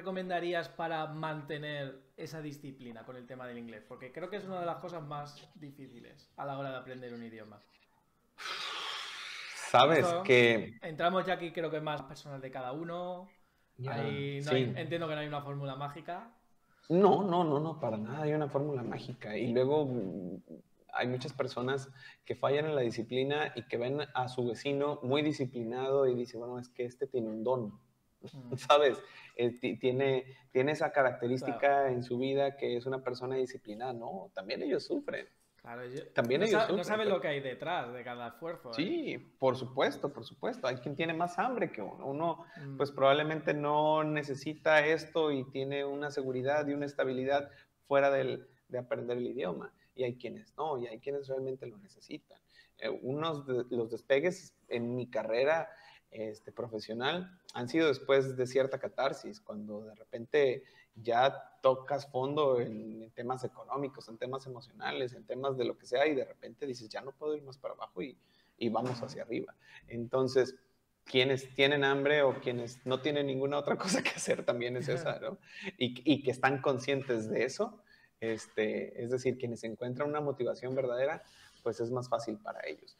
recomendarías para mantener esa disciplina con el tema del inglés? Porque creo que es una de las cosas más difíciles a la hora de aprender un idioma. Sabes que... Entramos ya aquí, creo que más personal de cada uno. entiendo que no hay una fórmula mágica. No, no, no, no, para nada hay una fórmula mágica. Y luego mm, hay muchas personas que fallan en la disciplina y que ven a su vecino muy disciplinado y dicen, bueno, es que este tiene un don. ¿sabes? Eh, tiene, tiene esa característica en su vida que es una persona disciplinada. No, también ellos sufren. Claro, También no, ellos no saben lo que hay detrás de cada esfuerzo. ¿eh? Sí, por supuesto, por supuesto. Hay quien tiene más hambre que uno. Uno, mm. pues probablemente no necesita esto y tiene una seguridad y una estabilidad fuera del, de aprender el idioma. Y hay quienes no, y hay quienes realmente lo necesitan. Eh, unos de los despegues en mi carrera este, profesional han sido después de cierta catarsis, cuando de repente ya tocas fondo en, temas económicos, en temas emocionales, en temas de lo que sea, y de repente dices, ya no puedo ir más para abajo y, y vamos hacia arriba. Entonces, quienes tienen hambre o quienes no tienen ninguna otra cosa que hacer también es esa, ¿no? Y, y que están conscientes de eso, este, es decir, quienes encuentran una motivación verdadera, pues es más fácil para ellos.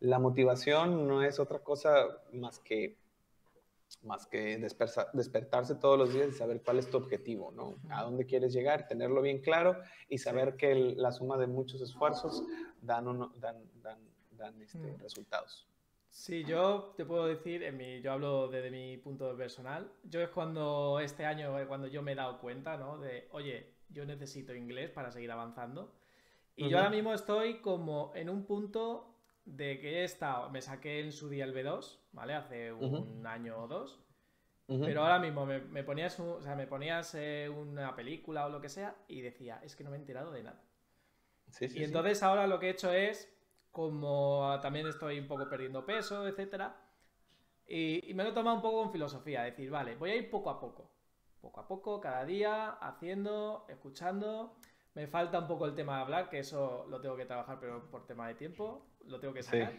La motivación no es otra cosa más que más que despertarse todos los días y saber cuál es tu objetivo, ¿no? A dónde quieres llegar, tenerlo bien claro y saber que la suma de muchos esfuerzos dan, dan, dan, este, mm. resultados. Sí, yo te puedo decir, en mi, yo hablo desde mi punto personal, yo es cuando este año, cuando yo me he dado cuenta, ¿no? De, oye, yo necesito inglés para seguir avanzando. Y yo ahora mismo estoy como en un punto de que he estado, me saqué en su día el B2, ¿vale? Hace un año o dos. Pero ahora mismo me, ponías, o sea, me ponías eh, una película o lo que sea y decía, es que no me he enterado de nada. y entonces ahora lo que he hecho es, como también estoy un poco perdiendo peso, etcétera, y, y me lo he tomado un poco con filosofía, decir, vale, voy a ir poco a poco. Poco a poco, cada día, haciendo, escuchando. Me falta un poco el tema de hablar, que eso lo tengo que trabajar, pero por tema de tiempo, lo tengo que sacar.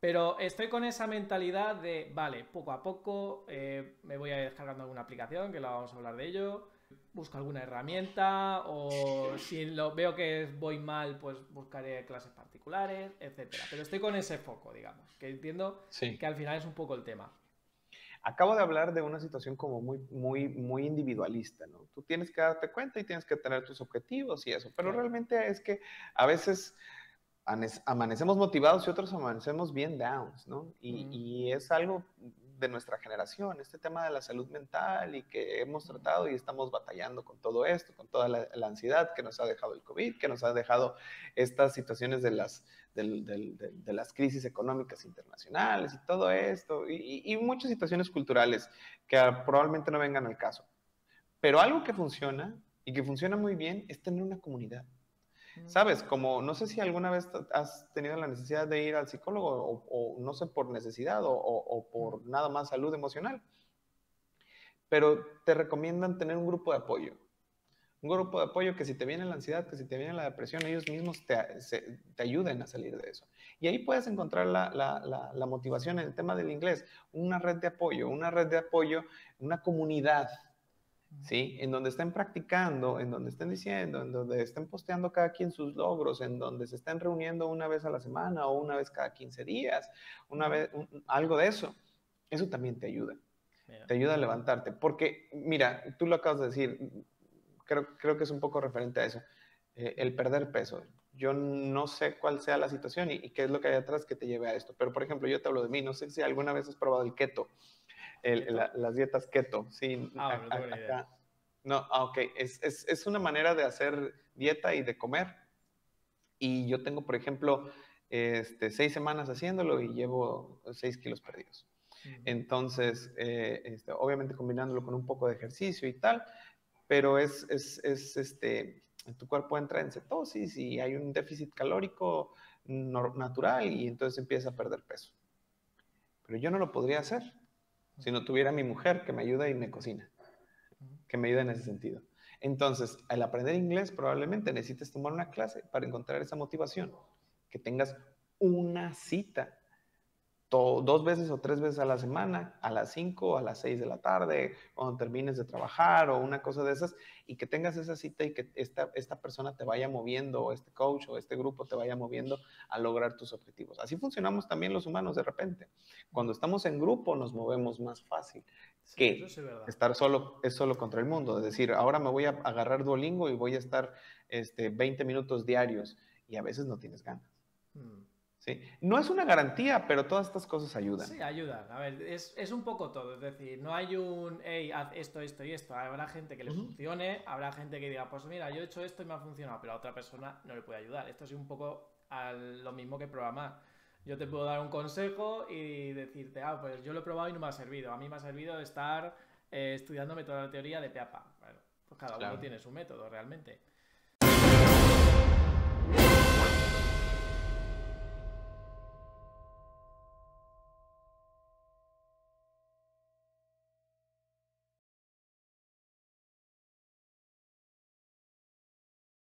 Pero estoy con esa mentalidad de, vale, poco a poco eh, me voy a ir descargando alguna aplicación, que la vamos a hablar de ello. Busco alguna herramienta o si lo veo que voy mal, pues buscaré clases particulares, etcétera. Pero estoy con ese foco, digamos, que entiendo que al final es un poco el tema. Acabo de hablar de una situación como muy, muy, muy individualista, ¿no? Tú tienes que darte cuenta y tienes que tener tus objetivos y eso, pero realmente es que a veces amanecemos motivados y otros amanecemos bien downs, ¿no? Y, es algo de nuestra generación, este tema de la salud mental y que hemos tratado y estamos batallando con todo esto, con toda la, ansiedad que nos ha dejado el COVID, que nos ha dejado estas situaciones de las, de, las crisis económicas internacionales y todo esto, y, muchas situaciones culturales que probablemente no vengan al caso. Pero algo que funciona y que funciona muy bien es tener una comunidad. ¿Sabes? Como no sé si alguna vez has tenido la necesidad de ir al psicólogo o, no sé, por necesidad o, por nada más salud emocional, pero te recomiendan tener un grupo de apoyo. Un grupo de apoyo que si te viene la ansiedad, que si te viene la depresión, ellos mismos te, te ayuden a salir de eso. Y ahí puedes encontrar la, la, la motivación en el tema del inglés, una red de apoyo, una red de apoyo, una comunidad ¿sí? En donde estén practicando, en donde estén diciendo, en donde estén posteando cada quien sus logros, en donde se estén reuniendo una vez a la semana o una vez cada 15 días, una vez, algo de eso. Eso también te ayuda. Te ayuda a levantarte. Porque, mira, tú lo acabas de decir, creo, creo que es un poco referente a eso, eh, el perder peso. Yo no sé cuál sea la situación y, qué es lo que hay atrás que te lleve a esto. Pero, por ejemplo, yo te hablo de mí, no sé si alguna vez has probado el keto las dietas keto, sí. Ah, no, ah, ok, es, es, es, una manera de hacer dieta y de comer. Y yo tengo, por ejemplo, este, seis semanas haciéndolo y llevo seis kilos perdidos. Entonces, eh, este, obviamente combinándolo con un poco de ejercicio y tal, pero es, es, es este, tu cuerpo entra en cetosis y hay un déficit calórico natural y entonces empieza a perder peso. Pero yo no lo podría hacer si no tuviera mi mujer que me ayuda y me cocina, que me ayuda en ese sentido. Entonces, al aprender inglés probablemente necesites tomar una clase para encontrar esa motivación, que tengas una cita dos veces o tres veces a la semana, a las 5, a las 6 de la tarde, cuando termines de trabajar o una cosa de esas, y que tengas esa cita y que esta, esta persona te vaya moviendo, o este coach o este grupo te vaya moviendo a lograr tus objetivos. Así funcionamos también los humanos de repente. Cuando estamos en grupo nos movemos más fácil que estar solo, es solo contra el mundo. Es decir, ahora me voy a agarrar Duolingo y voy a estar este, 20 minutos diarios y a veces no tienes ganas. No es una garantía, pero todas estas cosas ayudan. Sí, ayudan. A ver, es, un poco todo. Es decir, no hay un, hey, haz esto, esto y esto. Habrá gente que le funcione, habrá gente que diga, pues mira, yo he hecho esto y me ha funcionado, pero a otra persona no le puede ayudar. Esto es un poco lo mismo que programar. Yo te puedo dar un consejo y decirte, ah, pues yo lo he probado y no me ha servido. A mí me ha servido estar eh, estudiándome toda la teoría de PAPA. Bueno, pues cada uno tiene su método realmente.